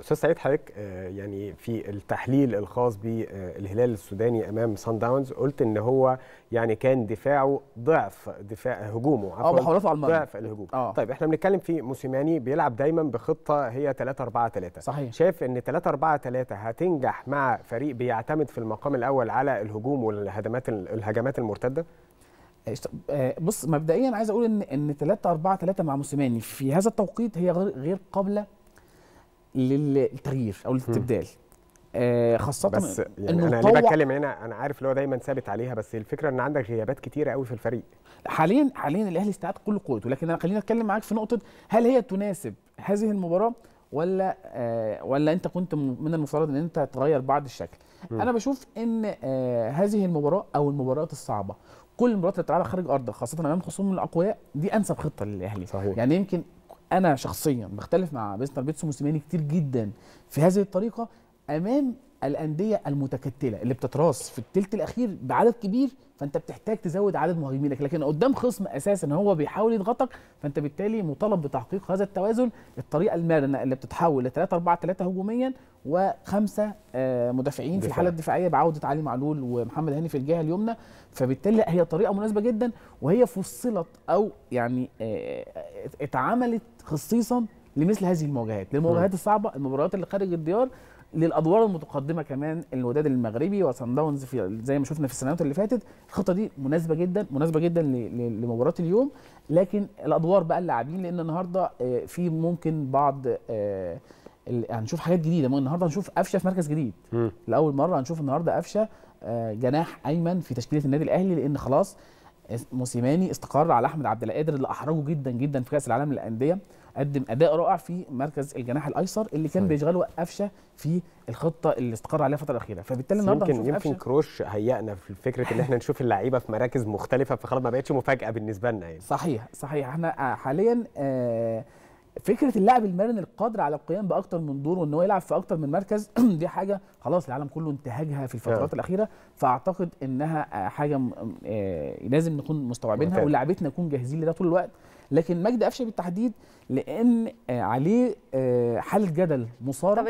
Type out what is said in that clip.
أستاذ سعيد حضرتك آه، يعني في التحليل الخاص بالهلال السوداني أمام سان داونز قلت إن هو يعني كان دفاعه ضعف دفاع هجومه آه محاولاته على المرمى. ضعف الهجوم. آه. طيب إحنا بنتكلم في موسيماني بيلعب دايما بخطة هي 3 4 3 صحيح. شايف إن 3 4 3 هتنجح مع فريق بيعتمد في المقام الأول على الهجوم والهجمات الهجمات المرتدة؟ آه، بص مبدئيا عايز أقول إن إن 3 4 3 مع موسيماني في هذا التوقيت هي غير غير قابلة للتغيير أو الاستبدال آه، خاصة بس يعني أنا ليه بتكلم هنا أنا عارف اللي هو دايما ثابت عليها بس الفكرة إن عندك غيابات كتيرة قوي في الفريق. حاليا حاليا الأهلي استعاد كل قوته لكن أنا خليني أتكلم معاك في نقطة هل هي تناسب هذه المباراة ولا آه ولا أنت كنت م- من المفترض إن أنت تغير بعض الشكل؟ مم. أنا بشوف إن آه هذه المباراة أو المباريات الصعبة كل المباريات اللي بتلعبها خارج ارضك خاصة أمام خصوم الأقوياء دي أنسب خطة للأهلي. صحيح. يعني يمكن أنا شخصيا بختلف مع مستر بيتسو موسيماني كتير جدا في هذه الطريقة أمام الأندية المتكتلة اللي بتتراص في الثلث الأخير بعدد كبير فأنت بتحتاج تزود عدد مهاجمينك. لكن قدام خصم أساسا هو بيحاول يضغطك فأنت بالتالي مطالب بتحقيق هذا التوازن. الطريقة المرنة اللي بتتحول ل 3 4 3 هجوميا وخمسة آه، مدافعين في. الحاله الدفاعيه بعودة علي معلول ومحمد هاني في الجهة اليمنى. فبالتالي هي طريقة مناسبة جدا وهي فصلت أو يعني آه، اتعملت خصيصا لمثل هذه المواجهات. للمواجهات الصعبة المباريات اللي خارج الديار للأدوار المتقدمة كمان الوداد المغربي وصن داونز في زي ما شفنا في السنوات اللي فاتت. الخطة دي مناسبة جدا مناسبة جدا لمباراة اليوم. لكن الأدوار بقى اللاعبين لأن النهارده آه، في ممكن بعض آه، هنشوف حاجات جديدة. ممكن النهارده هنشوف قفشة في مركز جديد. لأول مرة هنشوف النهارده قفشة آه، جناح أيمن في تشكيلة النادي الأهلي لأن خلاص موسيماني استقر على أحمد عبد القادر اللي أحرجه جدا جدا في كأس العالم للأندية قدم أداء رائع في مركز الجناح الأيسر اللي كان صحيح. بيشغله قفشة في الخطة اللي استقر عليها الفترة الأخيرة. فبالتالي النهارده يمكن يمكن قفشة. كروش هيأنا في فكرة إن إحنا نشوف اللعيبة في مراكز مختلفة فخلاص ما بقتش مفاجأة بالنسبة لنا يعني. صحيح صحيح. إحنا آه، حاليا آه، فكرة اللاعب المرن القادر على القيام بأكتر من دور وإن هو يلعب في أكتر من مركز دي حاجة خلاص العالم كله انتهجها في الفترات نعم. الأخيرة فأعتقد إنها حاجة آه، لازم نكون مستوعبينها. ولاعبتنا نكون جاهزين لده طول الوقت لكن مجدي قفشة بالتحديد لأن آه، عليه حاله جدل مصارع